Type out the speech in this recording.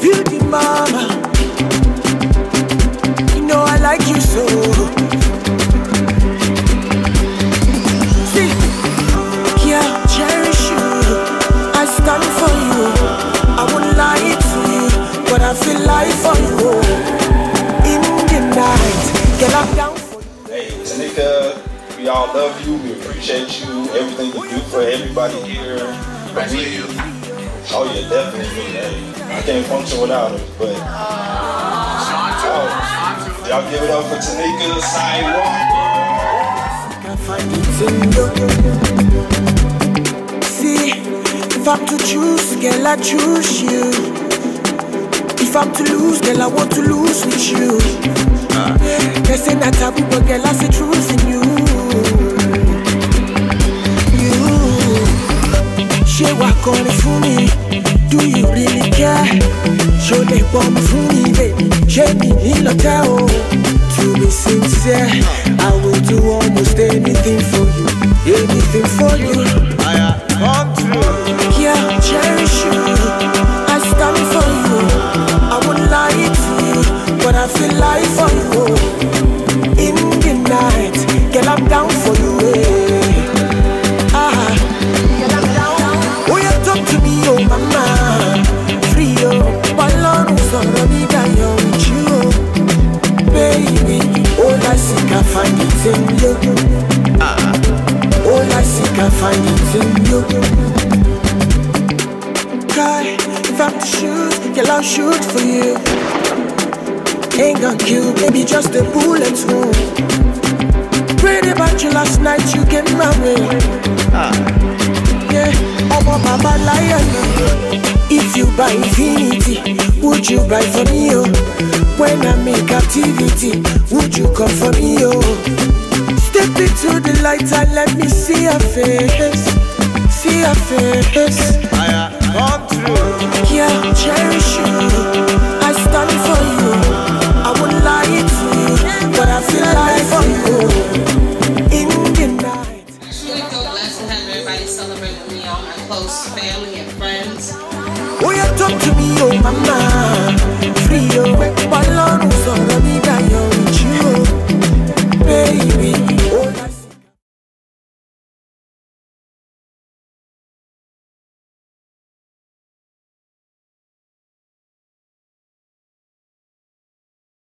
beauty mama. You know I like you so. See, yeah, cherish you. I stand for you. I won't lie to you, but I feel like for you. In the night, girl, I'm down for you. Hey, Tenika, we all love you. We appreciate you. Everything you do for everybody here. Especially you. Oh yeah, definitely. Hey, I can't function without her. But oh, y'all give it up for Tenika Sayeh-Walker. See, if I'm to choose, girl, I choose you. If I'm to lose, girl, I want to lose with you. They say not taboo, but girl, I see truth ṣé wàá kọrin fún mi? Do you really care? Ṣó lè pọ̀ mi fún mi, baby? Ṣé mi nílò tẹ́ o? To be sincere, I will do almost anything for you, anything for you. Yeah, cherish you. I stand for you. I won't lie to you, but I feel like for you. Baby. All I seek, I find it in you. All I seek, I find it in you. Cry if I'm to shoot, girl, I'll shoot for you. Ain't gonna kill, baby, just a bullet wound. Prayed about you last night, you came my way. Yeah, I'm a baba lion. If you buy infinity, would you buy for me, oh? When I'm in captivity, would you come for me, oh? Step into the light and let me see your face. See your face. I Come through Yeah, cherish you. I stand for you. I won't lie to you, but I feel like for you. In the night. truly feel blessed to have everybody celebrate with me, all my close family and friends. To me, oh mama. Free, oh. Ọlọ́run